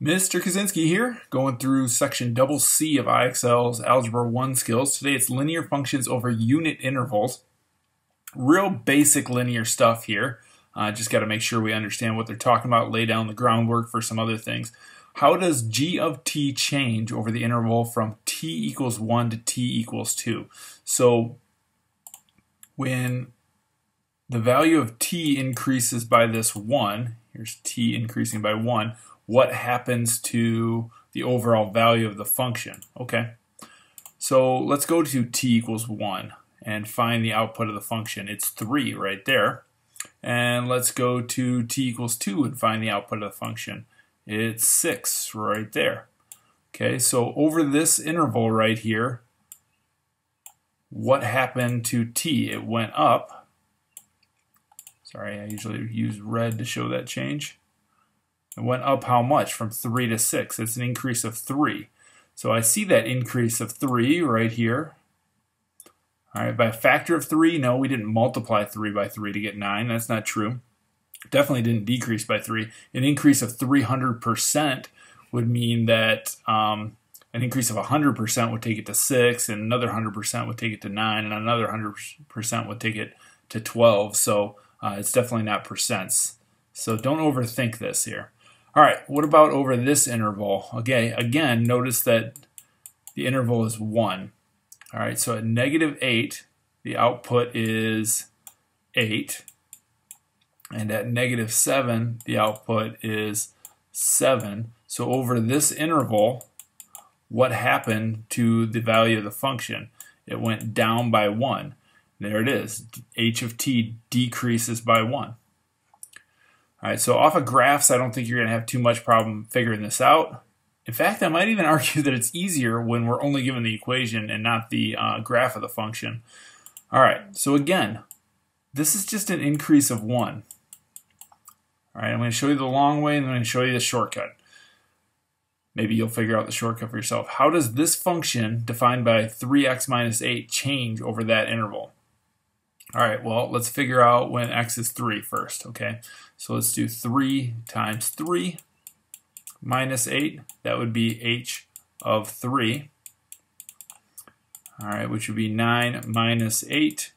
Mr. Kuzinski here, going through section double C of IXL's Algebra 1 skills. Today it's linear functions over unit intervals. Real basic linear stuff here. Uh, just got to make sure we understand what they're talking about, lay down the groundwork for some other things. How does g of t change over the interval from t equals 1 to t equals 2? So when the value of t increases by this 1, here's t increasing by 1, what happens to the overall value of the function. Okay, so let's go to t equals 1 and find the output of the function. It's 3 right there. And let's go to t equals 2 and find the output of the function. It's 6 right there. Okay, so over this interval right here, what happened to t? It went up. Sorry, I usually use red to show that change. It went up how much? From 3 to 6. It's an increase of 3. So I see that increase of 3 right here. All right, by a factor of 3, no, we didn't multiply 3 by 3 to get 9. That's not true. Definitely didn't decrease by 3. An increase of 300% would mean that um, an increase of 100% would take it to 6, and another 100% would take it to 9, and another 100% would take it to 12. So uh, it's definitely not percents. So don't overthink this here. All right, what about over this interval? Okay, again, notice that the interval is 1. All right, so at negative 8, the output is 8. And at negative 7, the output is 7. So over this interval, what happened to the value of the function? It went down by 1. There it is. h of t decreases by 1. All right, so off of graphs, I don't think you're going to have too much problem figuring this out. In fact, I might even argue that it's easier when we're only given the equation and not the uh, graph of the function. All right, so again, this is just an increase of 1. All right, I'm going to show you the long way and I'm going to show you the shortcut. Maybe you'll figure out the shortcut for yourself. How does this function, defined by 3x minus 8, change over that interval? All right, well, let's figure out when x is 3 first, okay? So let's do 3 times 3 minus 8. That would be h of 3. All right, which would be 9 minus 8,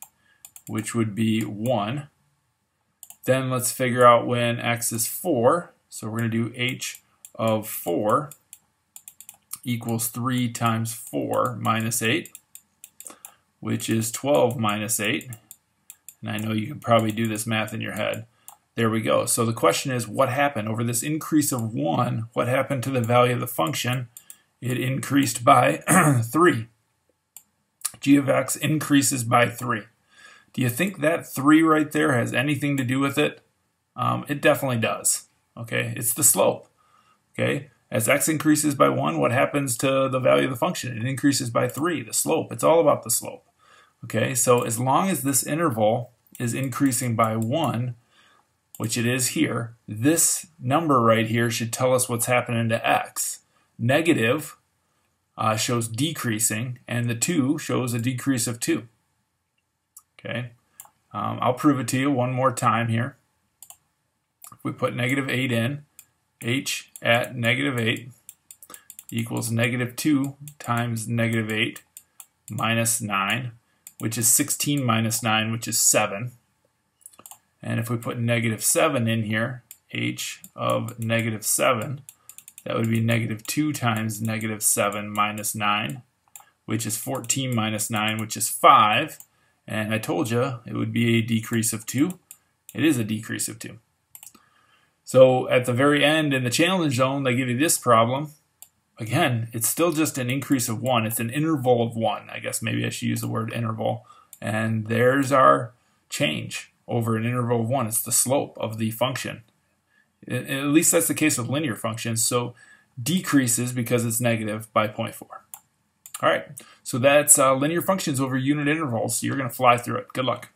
which would be 1. Then let's figure out when x is 4. So we're going to do h of 4 equals 3 times 4 minus 8, which is 12 minus 8. And I know you can probably do this math in your head. There we go. So the question is, what happened? Over this increase of 1, what happened to the value of the function? It increased by 3. g of x increases by 3. Do you think that 3 right there has anything to do with it? Um, it definitely does. Okay, it's the slope. Okay, as x increases by 1, what happens to the value of the function? It increases by 3, the slope. It's all about the slope. Okay, so as long as this interval is increasing by 1, which it is here, this number right here should tell us what's happening to x. Negative uh, shows decreasing, and the 2 shows a decrease of 2. Okay, um, I'll prove it to you one more time here. If we put negative 8 in, h at negative 8 equals negative 2 times negative 8 minus 9 which is 16 minus 9, which is 7. And if we put negative 7 in here, h of negative 7, that would be negative 2 times negative 7 minus 9, which is 14 minus 9, which is 5. And I told you it would be a decrease of 2. It is a decrease of 2. So at the very end in the challenge zone, they give you this problem again, it's still just an increase of one. It's an interval of one. I guess maybe I should use the word interval. And there's our change over an interval of one. It's the slope of the function. At least that's the case with linear functions. So decreases because it's negative by 0.4. All right, so that's uh, linear functions over unit intervals. You're going to fly through it. Good luck.